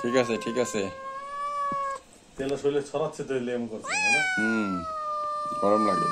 ঠিক আছে ঠিক আছে। তেল শরীরে ছড়াচ্ছে তো লেম করছে হুম গরম লাগে।